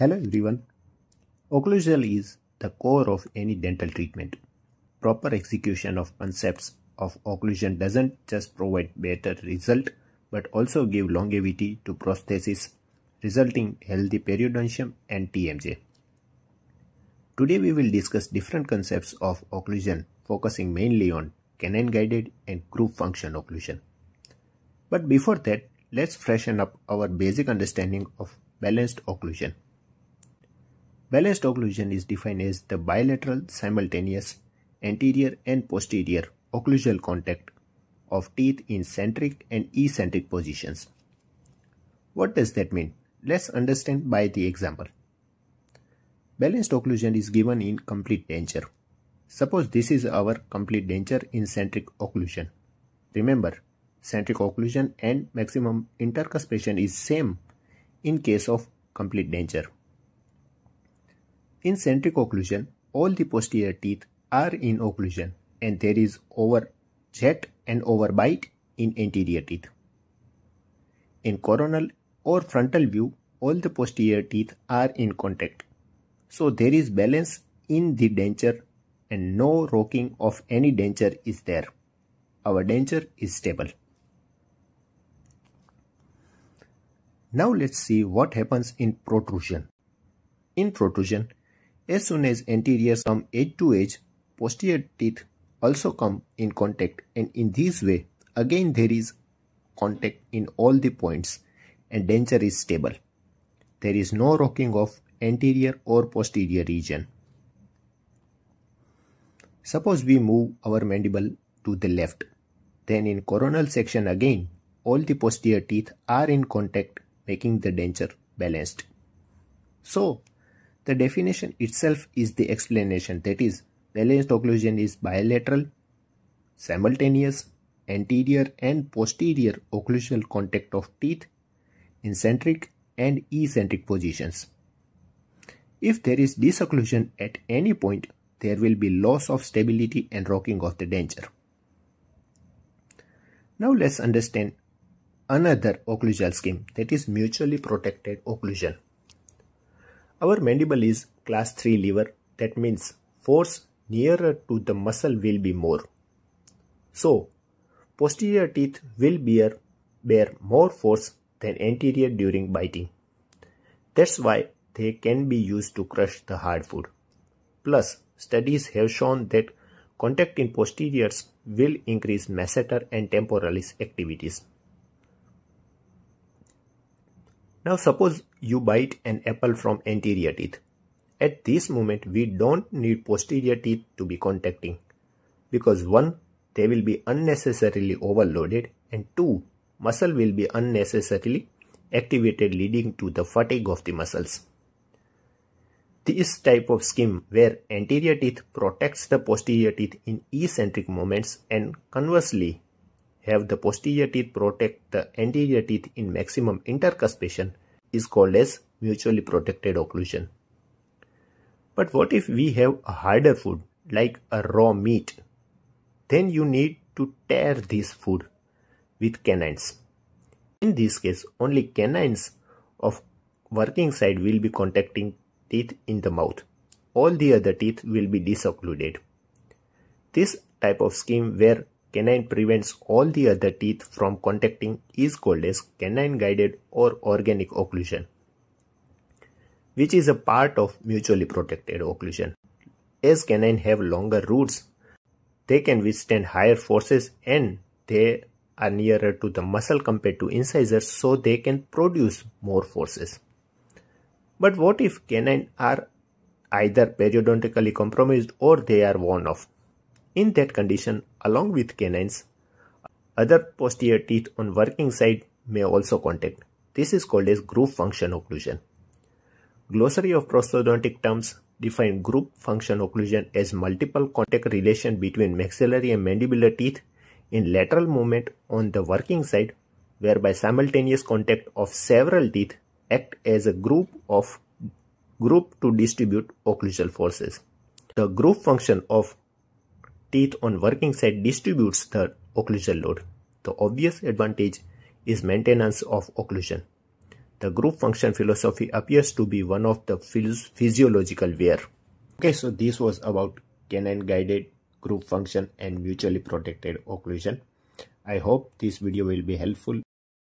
Hello everyone. Occlusion is the core of any dental treatment. Proper execution of concepts of occlusion doesn't just provide better result but also give longevity to prosthesis resulting healthy periodontium and TMJ. Today we will discuss different concepts of occlusion focusing mainly on canine guided and group function occlusion. But before that, let's freshen up our basic understanding of balanced occlusion. Balanced occlusion is defined as the bilateral simultaneous anterior and posterior occlusal contact of teeth in centric and eccentric positions. What does that mean? Let's understand by the example. Balanced occlusion is given in complete denture. Suppose this is our complete denture in centric occlusion. Remember, centric occlusion and maximum intercuspation is same in case of complete denture. In centric occlusion, all the posterior teeth are in occlusion and there is overjet and overbite in anterior teeth. In coronal or frontal view, all the posterior teeth are in contact. So there is balance in the denture and no rocking of any denture is there. Our denture is stable. Now let's see what happens in protrusion. In protrusion, as soon as anteriors come edge to edge, posterior teeth also come in contact and in this way, again there is contact in all the points and denture is stable. There is no rocking of anterior or posterior region. Suppose we move our mandible to the left. Then in coronal section again, all the posterior teeth are in contact making the denture balanced. So, the definition itself is the explanation that is balanced occlusion is bilateral, simultaneous, anterior and posterior occlusal contact of teeth in centric and eccentric positions. If there is disocclusion at any point, there will be loss of stability and rocking of the denture. Now let's understand another occlusal scheme that is mutually protected occlusion. Our mandible is class 3 lever that means force nearer to the muscle will be more. So, posterior teeth will bear, bear more force than anterior during biting. That's why they can be used to crush the hard food. Plus, studies have shown that contact in posteriors will increase masseter and temporalis activities. Now suppose you bite an apple from anterior teeth. At this moment, we don't need posterior teeth to be contacting because one, they will be unnecessarily overloaded and two, muscle will be unnecessarily activated leading to the fatigue of the muscles. This type of scheme where anterior teeth protects the posterior teeth in eccentric moments and conversely have the posterior teeth protect the anterior teeth in maximum intercuspation is called as mutually protected occlusion. But what if we have a harder food like a raw meat? Then you need to tear this food with canines. In this case, only canines of working side will be contacting teeth in the mouth. All the other teeth will be disoccluded. This type of scheme where canine prevents all the other teeth from contacting is called as canine guided or organic occlusion, which is a part of mutually protected occlusion. As canine have longer roots, they can withstand higher forces and they are nearer to the muscle compared to incisors so they can produce more forces. But what if canine are either periodontically compromised or they are worn off? In that condition, along with canines, other posterior teeth on working side may also contact. This is called as group function occlusion. Glossary of prosthodontic terms define group function occlusion as multiple contact relation between maxillary and mandibular teeth in lateral movement on the working side whereby simultaneous contact of several teeth act as a group of group to distribute occlusal forces. The group function of teeth on working side distributes the occlusal load. The obvious advantage is maintenance of occlusion. the group function philosophy appears to be one of the physiological wear. Okay, so this was about canine guided group function and mutually protected occlusion. I hope this video will be helpful